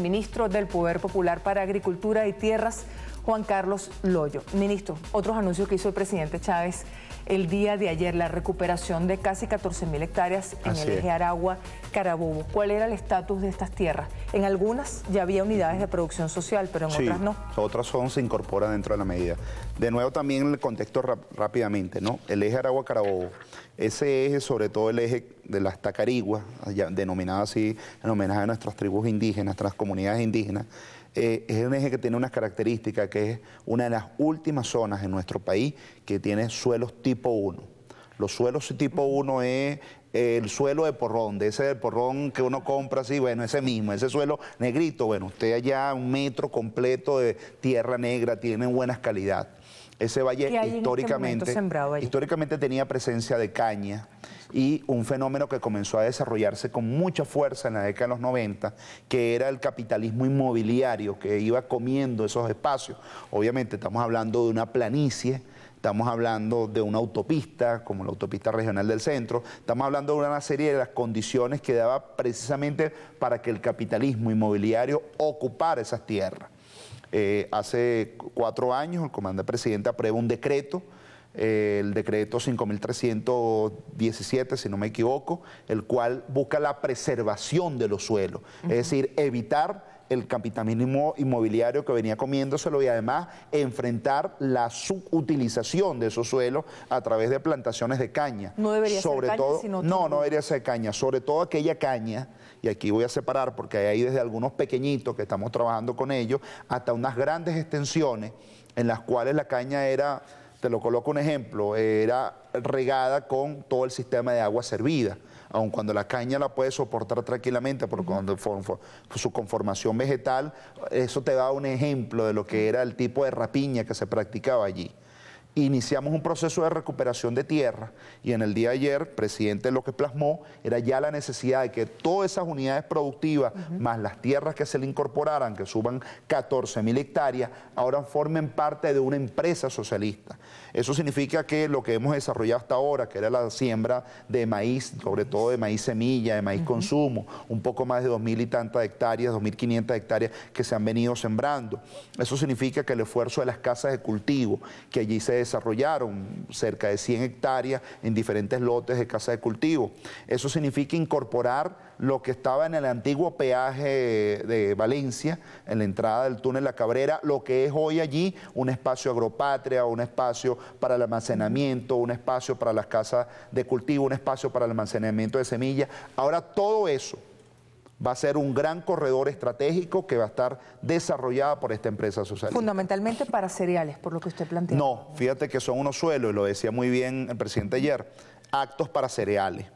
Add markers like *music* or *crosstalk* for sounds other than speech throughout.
Ministro del Poder Popular para Agricultura y Tierras, Juan Carlos Loyo. Ministro, otros anuncios que hizo el presidente Chávez el día de ayer, la recuperación de casi 14 mil hectáreas en el eje Aragua-Carabobo. ¿Cuál era el estatus de estas tierras? En algunas ya había unidades de producción social, pero en otras no. Otras son, se incorporan dentro de la medida. De nuevo también en el contexto rápidamente, ¿no? El eje Aragua-Carabobo, ese eje, sobre todo el eje de las Tacariguas, denominado así en homenaje a nuestras tribus indígenas, nuestras comunidades indígenas, eh, es un eje que tiene unas características que es una de las últimas zonas en nuestro país que tiene suelos tipo 1. Los suelos tipo 1 es el suelo de porrón, de ese porrón que uno compra así, bueno, ese mismo, ese suelo negrito, bueno, usted allá un metro completo de tierra negra, tiene buenas calidad. Ese valle este históricamente, históricamente tenía presencia de caña, y un fenómeno que comenzó a desarrollarse con mucha fuerza en la década de los 90, que era el capitalismo inmobiliario que iba comiendo esos espacios. Obviamente estamos hablando de una planicie, estamos hablando de una autopista, como la autopista regional del centro, estamos hablando de una serie de las condiciones que daba precisamente para que el capitalismo inmobiliario ocupara esas tierras. Eh, hace cuatro años el comandante presidente aprueba un decreto el decreto 5.317, si no me equivoco, el cual busca la preservación de los suelos, es decir, evitar el capitalismo inmobiliario que venía comiéndoselo y además enfrentar la subutilización de esos suelos a través de plantaciones de caña. No debería sobre ser todo, caña, No, no debería ser caña, sobre todo aquella caña, y aquí voy a separar porque hay desde algunos pequeñitos que estamos trabajando con ellos, hasta unas grandes extensiones en las cuales la caña era te lo coloco un ejemplo, era regada con todo el sistema de agua servida, aun cuando la caña la puede soportar tranquilamente por, su conformación vegetal, eso te da un ejemplo de lo que era el tipo de rapiña que se practicaba allí iniciamos un proceso de recuperación de tierra y en el día de ayer, el presidente lo que plasmó era ya la necesidad de que todas esas unidades productivas, más las tierras que se le incorporaran, que suban 14 mil hectáreas, ahora formen parte de una empresa socialista. Eso significa que lo que hemos desarrollado hasta ahora, que era la siembra de maíz, sobre todo de maíz semilla, de maíz consumo, un poco más de dos mil y tantas hectáreas, 2.500 hectáreas que se han venido sembrando. Eso significa que el esfuerzo de las casas de cultivo, que allí se desarrollaron cerca de 100 hectáreas en diferentes lotes de casa de cultivo. Eso significa incorporar lo que estaba en el antiguo peaje de Valencia, en la entrada del túnel La Cabrera, lo que es hoy allí un espacio agropatria, un espacio para el almacenamiento, un espacio para las casas de cultivo, un espacio para el almacenamiento de semillas. Ahora todo eso va a ser un gran corredor estratégico que va a estar desarrollada por esta empresa social. Fundamentalmente para cereales, por lo que usted plantea. No, fíjate que son unos suelos, y lo decía muy bien el presidente ayer, actos para cereales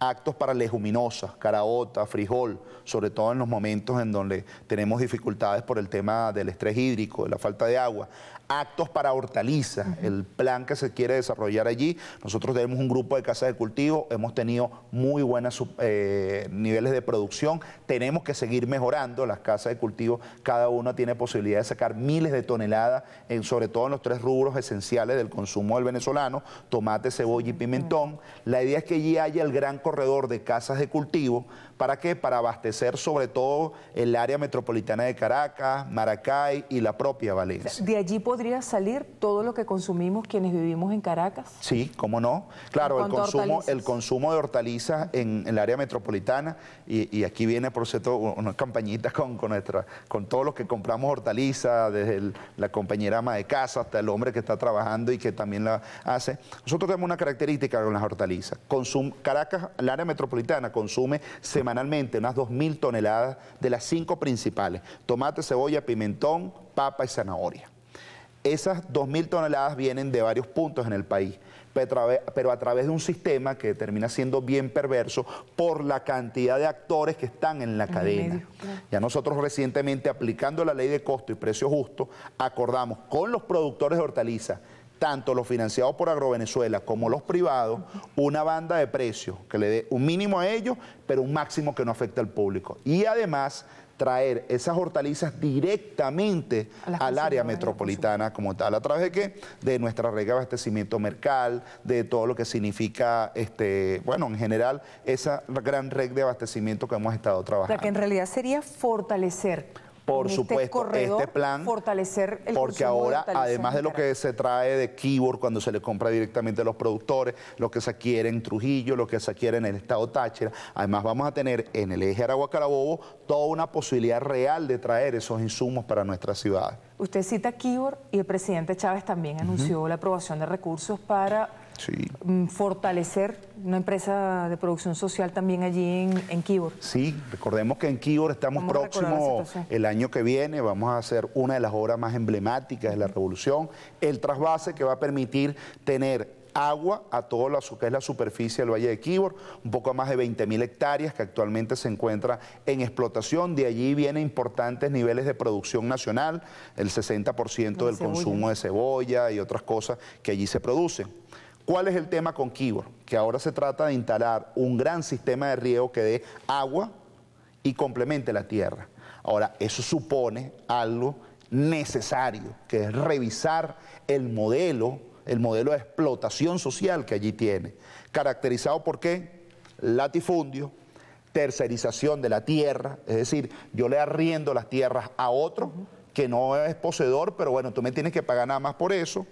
actos para leguminosas, caraota, frijol, sobre todo en los momentos en donde tenemos dificultades por el tema del estrés hídrico, de la falta de agua, actos para hortalizas, el plan que se quiere desarrollar allí. Nosotros tenemos un grupo de casas de cultivo, hemos tenido muy buenos eh, niveles de producción, tenemos que seguir mejorando las casas de cultivo, cada una tiene posibilidad de sacar miles de toneladas, sobre todo en los tres rubros esenciales del consumo del venezolano, tomate, cebolla y pimentón. La idea es que allí haya el gran corredor de casas de cultivo, ¿para qué? Para abastecer sobre todo el área metropolitana de Caracas, Maracay y la propia Valencia. De allí podría salir todo lo que consumimos quienes vivimos en Caracas? Sí, cómo no. Claro, el consumo, el consumo de hortalizas en, el área metropolitana, y, aquí viene, por cierto, unas campañitas con, con, nuestra, con todos los que compramos hortalizas, desde la compañera ama de casa hasta el hombre que está trabajando y que también la hace. Nosotros tenemos una característica con las hortalizas. Caracas, el área metropolitana, consume semanalmente unas 2.000 toneladas de las cinco principales, tomate, cebolla, pimentón, papa y zanahoria. Esas 2.000 toneladas vienen de varios puntos en el país, pero a través de un sistema que termina siendo bien perverso por la cantidad de actores que están en la cadena. Ya nosotros recientemente, aplicando la ley de costo y precio justo, acordamos con los productores de hortalizas, tanto los financiados por Agrovenezuela como los privados, una banda de precios que le dé un mínimo a ellos, pero un máximo que no afecte al público. Y además traer esas hortalizas directamente al área metropolitana como tal. ¿A través de qué? De nuestra red de abastecimiento mercal, de todo lo que significa, este, bueno, en general, esa gran red de abastecimiento que hemos estado trabajando. Sea, que en realidad sería fortalecer por este supuesto, este plan, fortalecer el porque ahora, además de lo que se trae de Keyboard cuando se le compra directamente a los productores, lo que se adquiere en Trujillo, lo que se adquiere en el estado Táchira, además vamos a tener en el eje Aragua-Carabobo toda una posibilidad real de traer esos insumos para nuestra ciudad. Usted cita Keyboard y el presidente Chávez también anunció la aprobación de recursos para Mm, fortalecer una empresa de producción social también allí en, en Kibor. Sí, recordemos que en Kibor estamos próximos el año que viene, vamos a hacer una de las obras más emblemáticas de la revolución, el trasvase que va a permitir tener agua a todo lo que es la superficie del Valle de Quibor, un poco más de 20 mil hectáreas que actualmente se encuentra en explotación. De allí vienen importantes niveles de producción nacional, el 60% del consumo de cebolla y otras cosas que allí se producen. ¿Cuál es el tema con Kibor? Que ahora se trata de instalar un gran sistema de riego que dé agua y complemente la tierra. Ahora, eso supone algo necesario, que es revisar el modelo, el modelo de explotación social que allí tiene, caracterizado por qué? Latifundio, tercerización de la tierra, es decir, yo le arriendo las tierras a otro que no es poseedor, pero bueno, tú me tienes que pagar nada más por eso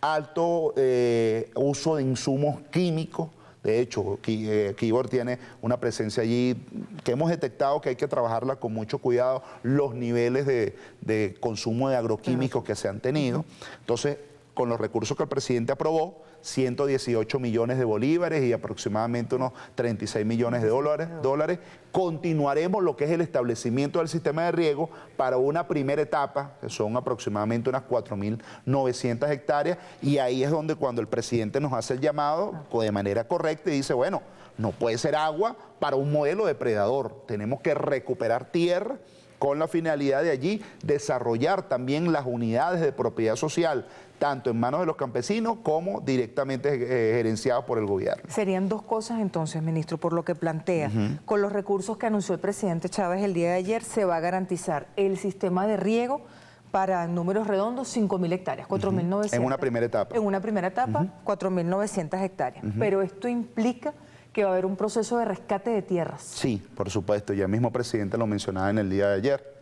alto eh, uso de insumos químicos. De hecho, eh, Kibor tiene una presencia allí que hemos detectado que hay que trabajarla con mucho cuidado, los niveles de, de consumo de agroquímicos que se han tenido. Entonces, con los recursos que el presidente aprobó, 118 millones de bolívares y aproximadamente unos 36 millones de dólares, dólares. Continuaremos lo que es el establecimiento del sistema de riego para una primera etapa, que son aproximadamente unas 4.900 hectáreas, y ahí es donde cuando el presidente nos hace el llamado de manera correcta y dice, bueno, no puede ser agua para un modelo depredador, tenemos que recuperar tierra con la finalidad de allí desarrollar también las unidades de propiedad social tanto en manos de los campesinos como directamente eh, gerenciados por el gobierno. Serían dos cosas entonces, ministro, por lo que plantea. Con los recursos que anunció el presidente Chávez el día de ayer, se va a garantizar el sistema de riego para números redondos 5.000 hectáreas, 4.900. En una primera etapa. En una primera etapa, 4.900 hectáreas. Pero esto implica que va a haber un proceso de rescate de tierras. Sí, por supuesto. Ya el mismo presidente lo mencionaba en el día de ayer.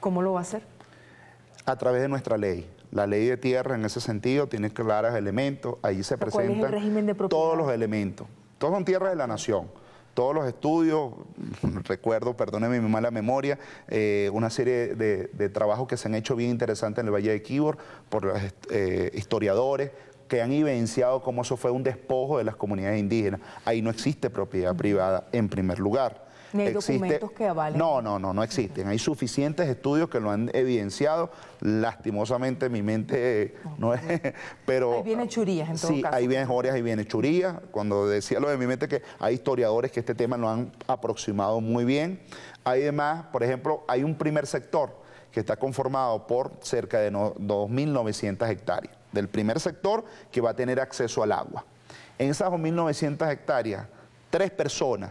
¿Cómo lo va a hacer? A través de nuestra ley. La ley de tierra en ese sentido tiene claros elementos, ahí se presentan todos los elementos. Todos son tierras de la nación. Todos los estudios, *laughs* recuerdo, perdóneme mi mala memoria, eh, una serie de, trabajos que se han hecho bien interesantes en el Valle de Quibor por los eh, historiadores, que han evidenciado cómo eso fue un despojo de las comunidades indígenas. Ahí no existe propiedad privada en primer lugar. Ni hay documentos que avalen. No, no, no, no existen. Hay suficientes estudios que lo han evidenciado. Lastimosamente mi mente no es, *laughs* pero... Ahí viene churías en todo sí, ahí viene Jorias, ahí viene churías. Cuando decía lo de mi mente que hay historiadores que este tema lo han aproximado muy bien. Además, por ejemplo, hay un primer sector que está conformado por cerca de 2.900 hectáreas. Del primer sector que va a tener acceso al agua. En esas 2.900 hectáreas, tres personas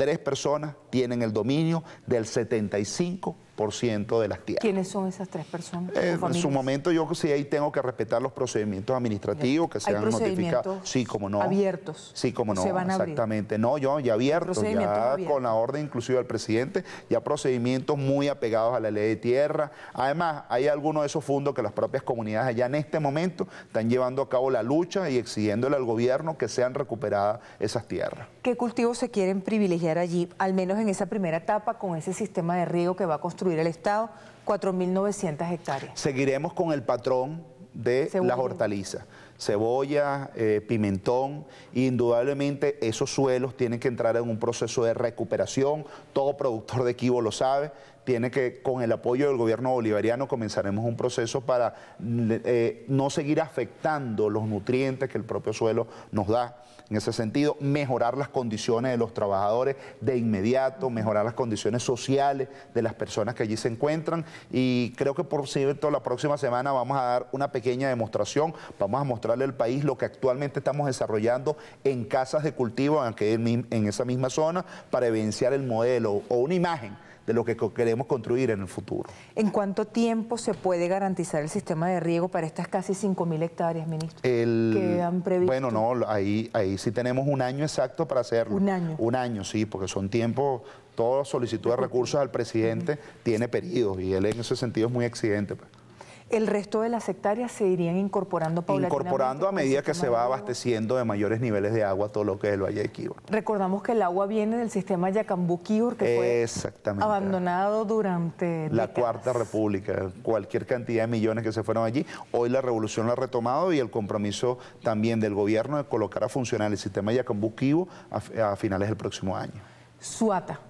tres personas tienen el dominio del 75% de las tierras. ¿Quiénes son esas tres personas? Eh, en su momento yo sí ahí tengo que respetar los procedimientos administrativos que sean notificados. Sí, como no. Abiertos. Sí, como no. exactamente. No, yo ya abierto, ya con la orden inclusive del presidente, ya procedimientos muy apegados a la ley de tierra. Además, hay algunos de esos fondos que las propias comunidades allá en este momento están llevando a cabo la lucha y exigiéndole al gobierno que sean recuperadas esas tierras. ¿Qué cultivos se quieren privilegiar allí, al menos en esa primera etapa, con ese sistema de riego que va a construir? El Estado 4.900 hectáreas. Seguiremos con el patrón de las hortalizas. Cebolla, eh, pimentón, indudablemente esos suelos tienen que entrar en un proceso de recuperación, todo productor de equivo lo sabe, tiene que, con el apoyo del gobierno bolivariano, comenzaremos un proceso para eh, no seguir afectando los nutrientes que el propio suelo nos da en ese sentido, mejorar las condiciones de los trabajadores de inmediato, mejorar las condiciones sociales de las personas que allí se encuentran. Y creo que por cierto la próxima semana vamos a dar una pequeña demostración, vamos a mostrarle al país lo que actualmente estamos desarrollando en casas de cultivo en, en esa misma zona para evidenciar el modelo o una imagen de lo que queremos construir en el futuro. ¿En cuánto tiempo se puede garantizar el sistema de riego para estas casi 5.000 hectáreas, ministro? que han previsto? Bueno, no, ahí, ahí sí tenemos un año exacto para hacerlo. Un año. Un año, sí, porque son tiempos, toda solicitud de recursos al presidente tiene periodos y él en ese sentido es muy exigente. ¿El resto de las hectáreas se irían incorporando paulatinamente? Incorporando a medida que se va abasteciendo de mayores niveles de agua todo lo que es el Valle de Kiva. Recordamos que el agua viene del sistema Yacambú-Kiur, que fue abandonado durante La Cuarta República, cualquier cantidad de millones que se fueron allí. Hoy la revolución lo ha retomado y el compromiso también del gobierno de colocar a funcionar el sistema Yacambú-Kivu a, a finales del próximo año. Suata,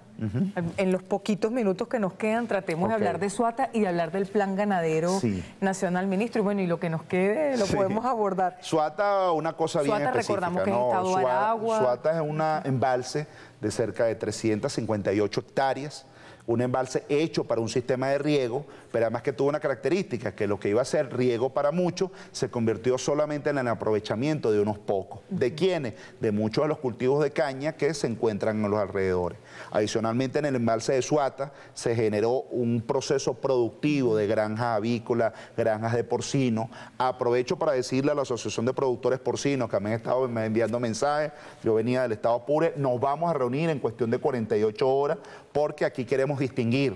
en los poquitos minutos que nos quedan, tratemos de hablar de Suata y de hablar del Plan Ganadero Nacional, ministro. Y bueno, y lo que nos quede lo podemos abordar. Suata, una cosa bien específica. recordamos que es Estado Aragua. Suata es un embalse de cerca de 358 hectáreas un embalse hecho para un sistema de riego, pero además que tuvo una característica, que lo que iba a ser riego para muchos se convirtió solamente en el aprovechamiento de unos pocos. ¿De quiénes? De muchos de los cultivos de caña que se encuentran en los alrededores. Adicionalmente en el embalse de Suata se generó un proceso productivo de granjas avícolas, granjas de porcino. Aprovecho para decirle a la Asociación de Productores Porcinos que me han estado enviando mensajes, yo venía del Estado Apure, nos vamos a reunir en cuestión de 48 horas porque aquí queremos distinguir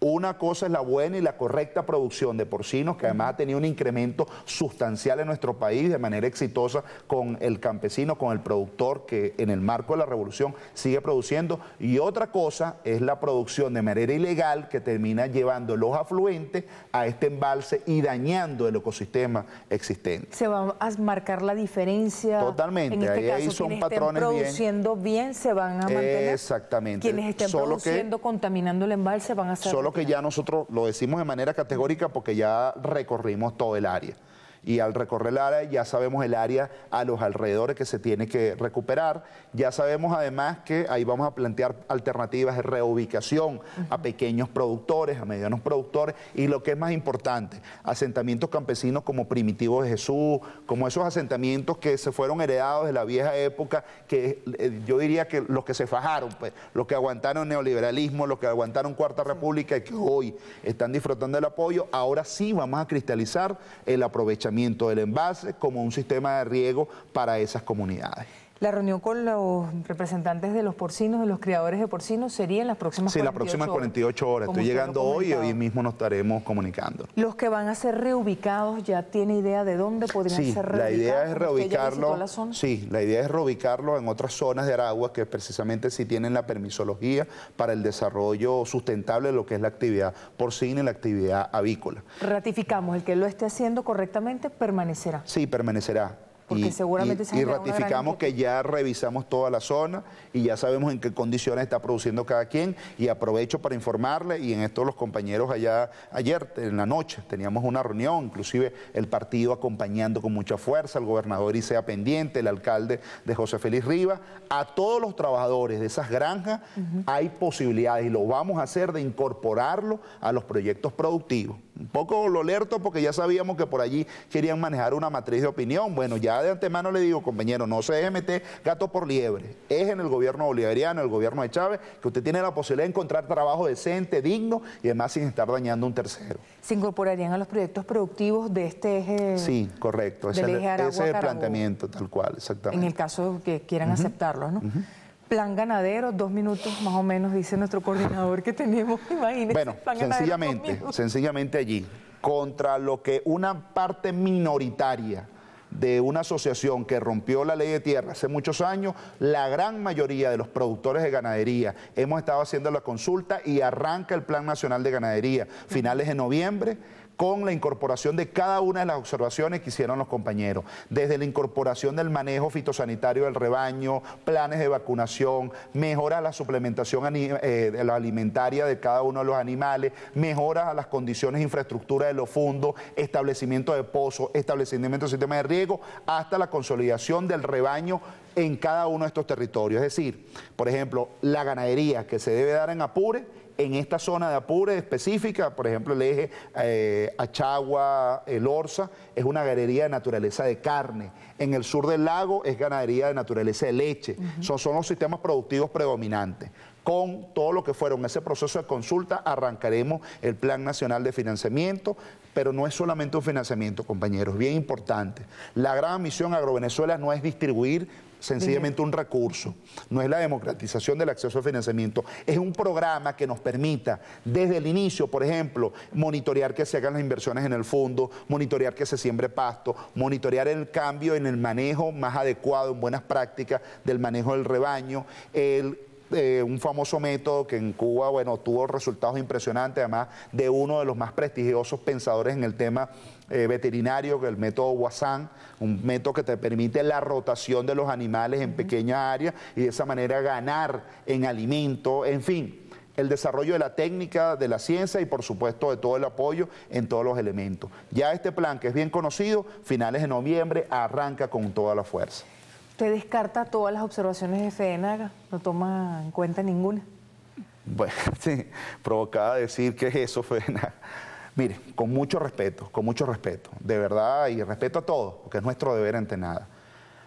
una cosa es la buena y la correcta producción de porcinos, que además ha tenido un incremento sustancial en nuestro país de manera exitosa con el campesino, con el productor que en el marco de la revolución sigue produciendo. Y otra cosa es la producción de manera ilegal que termina llevando los afluentes a este embalse y dañando el ecosistema existente. ¿Se va a marcar la diferencia? Totalmente. En este ahí, caso, son patrones produciendo bien. se van a mantener. Exactamente. Quienes estén produciendo, contaminando el embalse van a ser que ya nosotros lo decimos de manera categórica porque ya recorrimos todo el área y al recorrer el área ya sabemos el área a los alrededores que se tiene que recuperar. Ya sabemos además que ahí vamos a plantear alternativas de reubicación a pequeños productores, a medianos productores y lo que es más importante, asentamientos campesinos como Primitivo de Jesús, como esos asentamientos que se fueron heredados de la vieja época, que eh, yo diría que los que se fajaron, pues, los que aguantaron neoliberalismo, los que aguantaron Cuarta República y que hoy están disfrutando del apoyo, ahora sí vamos a cristalizar el aprovechamiento del envase como un sistema de riego para esas comunidades. La reunión con los representantes de los porcinos, de los criadores de porcinos, sería en las próximas sí, 48 horas. Sí, las próximas 48 horas. Estoy llegando hoy y hoy mismo nos estaremos comunicando. Los que van a ser reubicados, ¿ya tiene idea de dónde podrían ser reubicados? la idea es reubicarlo. Sí, la idea es reubicarlo en otras zonas de Aragua que precisamente sí tienen la permisología para el desarrollo sustentable de lo que es la actividad porcina y la actividad avícola. Ratificamos, el que lo esté haciendo correctamente permanecerá. Sí, permanecerá porque seguramente y, y ratificamos que ya revisamos toda la zona y ya sabemos en qué condiciones está produciendo cada quien y aprovecho para informarle y en esto los compañeros allá ayer en la noche teníamos una reunión, inclusive el partido acompañando con mucha fuerza, el gobernador y sea pendiente, el alcalde de José Félix Rivas, a todos los trabajadores de esas granjas hay posibilidades y lo vamos a hacer de incorporarlo a los proyectos productivos. Un poco lo alerto porque ya sabíamos que por allí querían manejar una matriz de opinión. Bueno, ya de antemano le digo, compañero, no se deje meter gato por liebre. Es en el gobierno bolivariano, el gobierno de Chávez, que usted tiene la posibilidad de encontrar trabajo decente, digno y además sin estar dañando a un tercero. ¿Se incorporarían a los proyectos productivos de este eje? Sí, correcto. Ese, es el planteamiento, tal cual, exactamente. En el caso que quieran aceptarlo, ¿no? Plan ganadero, dos minutos más o menos, dice nuestro coordinador que tenemos. *laughs* Imagínense. Bueno, sencillamente, sencillamente allí, contra lo que una parte minoritaria de una asociación que rompió la ley de tierra hace muchos años, la gran mayoría de los productores de ganadería hemos estado haciendo la consulta y arranca el Plan Nacional de Ganadería finales de noviembre con la incorporación de cada una de las observaciones que hicieron los compañeros, desde la incorporación del manejo fitosanitario del rebaño, planes de vacunación, mejora la suplementación eh, alimentaria de cada uno de los animales, mejora las condiciones de infraestructura de los fondos, establecimiento de pozos, establecimiento de sistemas de riego, hasta la consolidación del rebaño en cada uno de estos territorios. Es decir, por ejemplo, la ganadería que se debe dar en Apure en esta zona de Apure específica, por ejemplo el eje eh, Achagua, el Orza, es una ganadería de naturaleza de carne. En el sur del lago es ganadería de naturaleza de leche. son, son los sistemas productivos predominantes con todo lo que fueron ese proceso de consulta, arrancaremos el Plan Nacional de Financiamiento, pero no es solamente un financiamiento, compañeros, bien importante. La gran misión Agrovenezuela no es distribuir sencillamente un recurso, no es la democratización del acceso al financiamiento, es un programa que nos permita desde el inicio, por ejemplo, monitorear que se hagan las inversiones en el fondo, monitorear que se siembre pasto, monitorear el cambio en el manejo más adecuado, en buenas prácticas del manejo del rebaño, el eh, un famoso método que en Cuba, bueno, tuvo resultados impresionantes, además de uno de los más prestigiosos pensadores en el tema eh, veterinario, que el método Wassan, un método que te permite la rotación de los animales en pequeñas áreas y de esa manera ganar en alimento, en fin el desarrollo de la técnica, de la ciencia y por supuesto de todo el apoyo en todos los elementos. Ya este plan, que es bien conocido, finales de noviembre, arranca con toda la fuerza. ¿Usted descarta todas las observaciones de FENAGA? ¿No toma en cuenta ninguna? Bueno, *laughs* sí, provocaba decir que es eso, FENAGA. Mire, con mucho respeto, con mucho respeto, de verdad, y respeto a todos, porque es nuestro deber ante nada.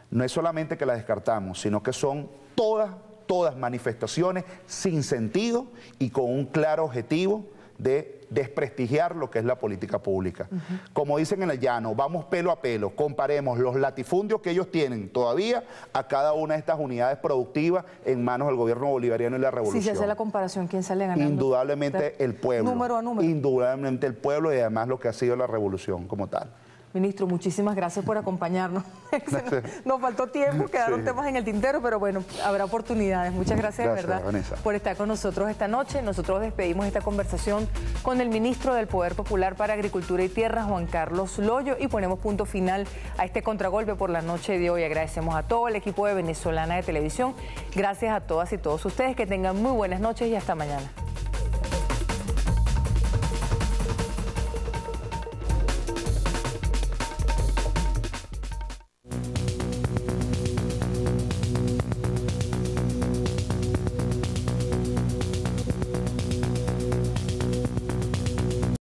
No es solamente que las descartamos, sino que son todas, todas manifestaciones sin sentido y con un claro objetivo de desprestigiar lo que es la política pública. Como dicen en el llano, vamos pelo a pelo, comparemos los latifundios que ellos tienen todavía a cada una de estas unidades productivas en manos del gobierno bolivariano y la revolución. Si se hace la comparación, ¿quién sale ganando? Indudablemente el pueblo. Número a número. Indudablemente el pueblo y además lo que ha sido la revolución como tal. Ministro, muchísimas gracias por acompañarnos. Nos faltó tiempo, quedaron temas en el tintero, pero bueno, habrá oportunidades. Muchas gracias, de verdad por estar con nosotros esta noche. Nosotros despedimos esta conversación con el ministro del Poder Popular para Agricultura y Tierra, Juan Carlos Loyo, y ponemos punto final a este contragolpe por la noche de hoy. Agradecemos a todo el equipo de Venezolana de Televisión. Gracias a todas y todos ustedes. Que tengan muy buenas noches y hasta mañana.